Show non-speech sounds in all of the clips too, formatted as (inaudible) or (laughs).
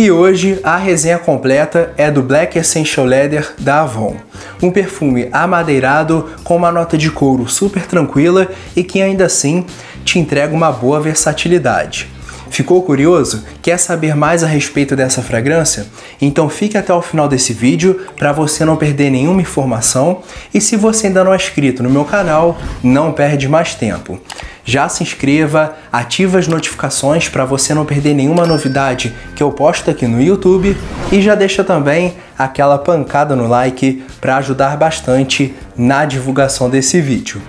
E hoje a resenha completa é do Black Essential Leather da Avon, um perfume amadeirado com uma nota de couro super tranquila e que ainda assim te entrega uma boa versatilidade. Ficou curioso? Quer saber mais a respeito dessa fragrância? Então fique até o final desse vídeo para você não perder nenhuma informação e se você ainda não é inscrito no meu canal, não perde mais tempo já se inscreva, ative as notificações para você não perder nenhuma novidade que eu posto aqui no YouTube e já deixa também aquela pancada no like para ajudar bastante na divulgação desse vídeo.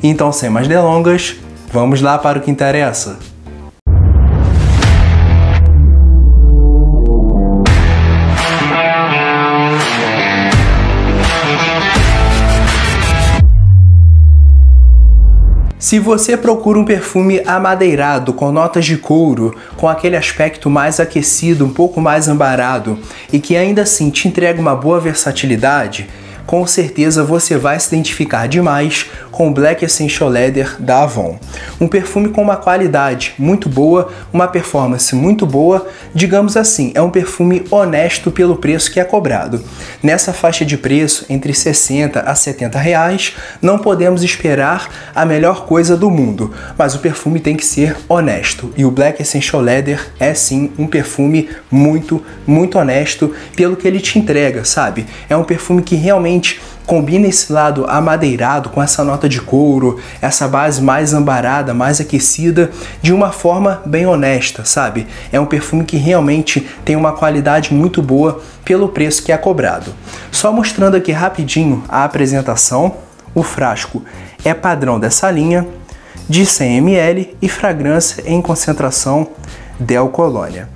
Então, sem mais delongas, vamos lá para o que interessa. Se você procura um perfume amadeirado, com notas de couro, com aquele aspecto mais aquecido, um pouco mais ambarado e que ainda assim te entrega uma boa versatilidade, com certeza você vai se identificar demais com Black Essential Leather da Avon. Um perfume com uma qualidade muito boa, uma performance muito boa, digamos assim, é um perfume honesto pelo preço que é cobrado. Nessa faixa de preço, entre 60 a 70 reais, não podemos esperar a melhor coisa do mundo, mas o perfume tem que ser honesto. E o Black Essential Leather é sim um perfume muito, muito honesto pelo que ele te entrega, sabe? É um perfume que realmente combina esse lado amadeirado com essa nota de couro, essa base mais ambarada, mais aquecida, de uma forma bem honesta, sabe? É um perfume que realmente tem uma qualidade muito boa pelo preço que é cobrado. Só mostrando aqui rapidinho a apresentação, o frasco é padrão dessa linha, de 100 ml e fragrância em concentração Del Colônia.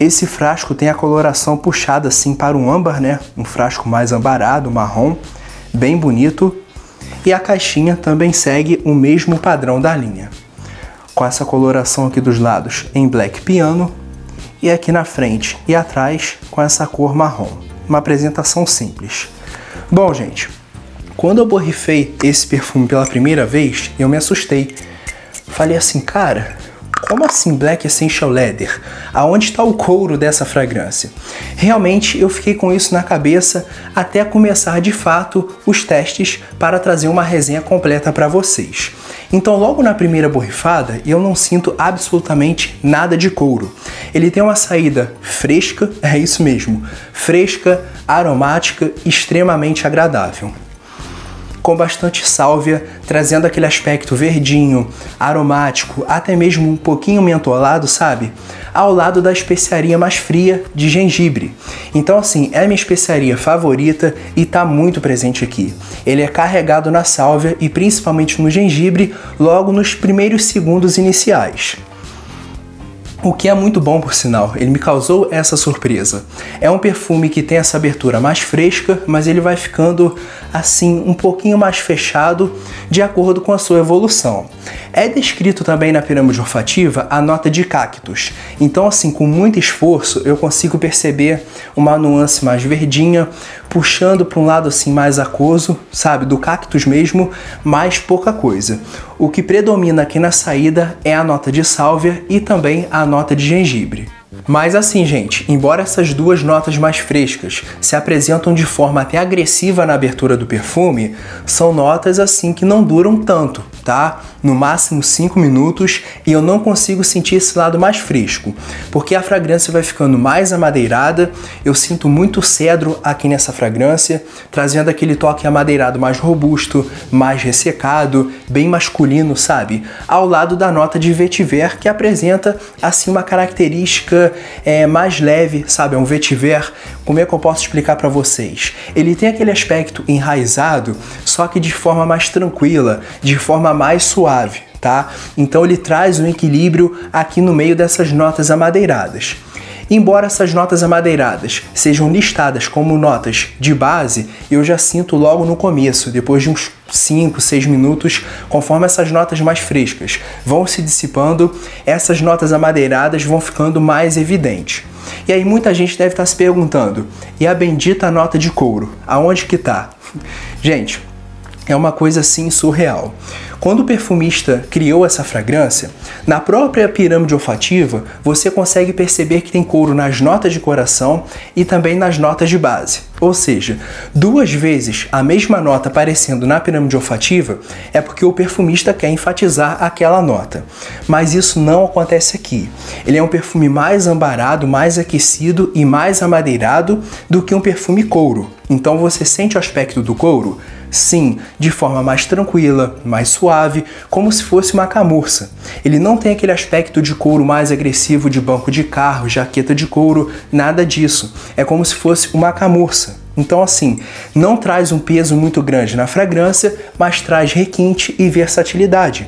Esse frasco tem a coloração puxada assim para um âmbar, né? Um frasco mais ambarado, marrom, bem bonito. E a caixinha também segue o mesmo padrão da linha. Com essa coloração aqui dos lados em black piano e aqui na frente e atrás com essa cor marrom. Uma apresentação simples. Bom, gente, quando eu borrifei esse perfume pela primeira vez, eu me assustei. Falei assim, cara, como assim Black Essential Leather? Aonde está o couro dessa fragrância? Realmente eu fiquei com isso na cabeça até começar de fato os testes para trazer uma resenha completa para vocês. Então, logo na primeira borrifada, eu não sinto absolutamente nada de couro. Ele tem uma saída fresca, (laughs) é isso mesmo, fresca, aromática, extremamente agradável com bastante sálvia, trazendo aquele aspecto verdinho, aromático, até mesmo um pouquinho mentolado, sabe? Ao lado da especiaria mais fria de gengibre. Então, assim, é minha especiaria favorita e tá muito presente aqui. Ele é carregado na sálvia e principalmente no gengibre logo nos primeiros segundos iniciais. O que é muito bom por sinal, ele me causou essa surpresa. É um perfume que tem essa abertura mais fresca, mas ele vai ficando assim um pouquinho mais fechado de acordo com a sua evolução. É descrito também na pirâmide olfativa a nota de cactus. Então assim, com muito esforço, eu consigo perceber uma nuance mais verdinha, puxando para um lado assim mais aquoso, sabe, do cactus mesmo, mais pouca coisa. O que predomina aqui na saída é a nota de sálvia e também a nota de gengibre. Mas assim, gente, embora essas duas notas mais frescas se apresentam de forma até agressiva na abertura do perfume, são notas assim que não duram tanto, tá? No máximo 5 minutos e eu não consigo sentir esse lado mais fresco, porque a fragrância vai ficando mais amadeirada. Eu sinto muito cedro aqui nessa fragrância, trazendo aquele toque amadeirado mais robusto, mais ressecado, bem masculino, sabe? Ao lado da nota de vetiver que apresenta assim uma característica é, mais leve, sabe? É um vetiver. Como é que eu posso explicar para vocês? Ele tem aquele aspecto enraizado, só que de forma mais tranquila, de forma mais suave, tá? Então ele traz um equilíbrio aqui no meio dessas notas amadeiradas. Embora essas notas amadeiradas sejam listadas como notas de base, eu já sinto logo no começo, depois de uns 5, 6 minutos, conforme essas notas mais frescas vão se dissipando, essas notas amadeiradas vão ficando mais evidentes. E aí muita gente deve estar se perguntando: e a bendita nota de couro? Aonde que tá? Gente, é uma coisa assim surreal. Quando o perfumista criou essa fragrância, na própria pirâmide olfativa você consegue perceber que tem couro nas notas de coração e também nas notas de base. Ou seja, duas vezes a mesma nota aparecendo na pirâmide olfativa é porque o perfumista quer enfatizar aquela nota. Mas isso não acontece aqui. Ele é um perfume mais ambarado, mais aquecido e mais amadeirado do que um perfume couro. Então você sente o aspecto do couro? Sim, de forma mais tranquila, mais suave, como se fosse uma camurça. Ele não tem aquele aspecto de couro mais agressivo de banco de carro, jaqueta de couro, nada disso. É como se fosse uma camurça. Então, assim, não traz um peso muito grande na fragrância, mas traz requinte e versatilidade.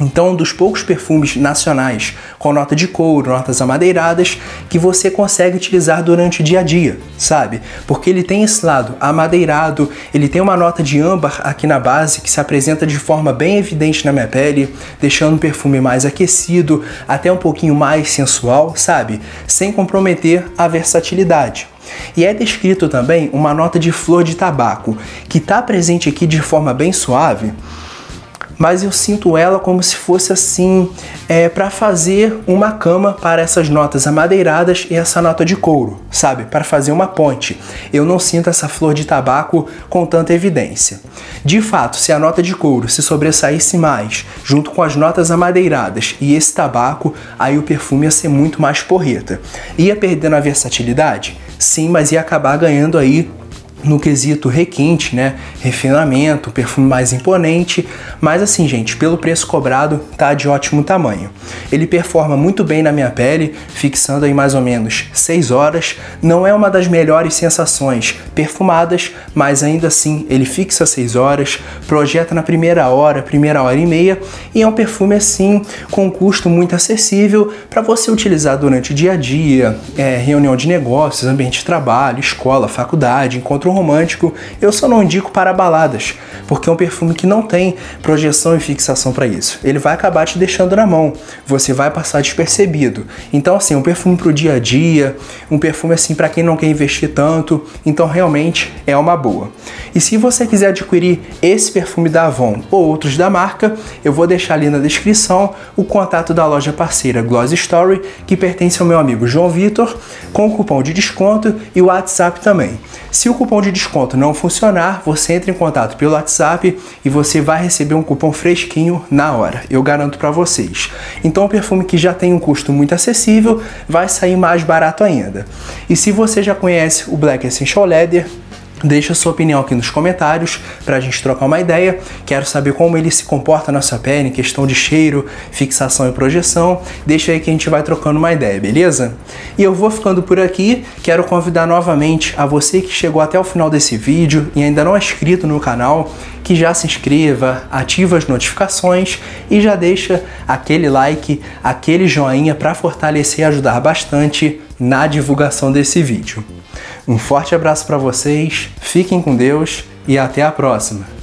Então, um dos poucos perfumes nacionais com nota de couro, notas amadeiradas, que você consegue utilizar durante o dia a dia, sabe? Porque ele tem esse lado amadeirado, ele tem uma nota de âmbar aqui na base que se apresenta de forma bem evidente na minha pele, deixando o perfume mais aquecido, até um pouquinho mais sensual, sabe? Sem comprometer a versatilidade. E é descrito também uma nota de flor de tabaco, que está presente aqui de forma bem suave, mas eu sinto ela como se fosse assim é, para fazer uma cama para essas notas amadeiradas e essa nota de couro, sabe? Para fazer uma ponte. Eu não sinto essa flor de tabaco com tanta evidência. De fato, se a nota de couro se sobressaísse mais, junto com as notas amadeiradas e esse tabaco, aí o perfume ia ser muito mais porreta. Ia perdendo a versatilidade? Sim, mas ia acabar ganhando aí no quesito requinte, né? Refinamento, perfume mais imponente, mas assim, gente, pelo preço cobrado, tá de ótimo tamanho. Ele performa muito bem na minha pele, fixando aí mais ou menos 6 horas. Não é uma das melhores sensações perfumadas, mas ainda assim ele fixa 6 horas, projeta na primeira hora, primeira hora e meia, e é um perfume assim com um custo muito acessível para você utilizar durante o dia a dia, é, reunião de negócios, ambiente de trabalho, escola, faculdade, encontro encontro romântico, eu só não indico para baladas, porque é um perfume que não tem projeção e fixação para isso. Ele vai acabar te deixando na mão, você vai passar despercebido. Então, assim, um perfume para o dia a dia, um perfume assim para quem não quer investir tanto, então realmente é uma boa. E se você quiser adquirir esse perfume da Avon ou outros da marca, eu vou deixar ali na descrição o contato da loja parceira Gloss Story, que pertence ao meu amigo João Vitor, com o cupom de desconto e o WhatsApp também. Se o cupom de desconto não funcionar, você entra em contato pelo WhatsApp e você vai receber um cupom fresquinho na hora. Eu garanto para vocês. Então, um perfume que já tem um custo muito acessível vai sair mais barato ainda. E se você já conhece o Black Essential Leather, Deixa sua opinião aqui nos comentários para a gente trocar uma ideia. Quero saber como ele se comporta na sua pele em questão de cheiro, fixação e projeção. Deixa aí que a gente vai trocando uma ideia, beleza? E eu vou ficando por aqui. Quero convidar novamente a você que chegou até o final desse vídeo e ainda não é inscrito no canal, que já se inscreva, ativa as notificações e já deixa aquele like, aquele joinha para fortalecer e ajudar bastante na divulgação desse vídeo. Um forte abraço para vocês, fiquem com Deus e até a próxima!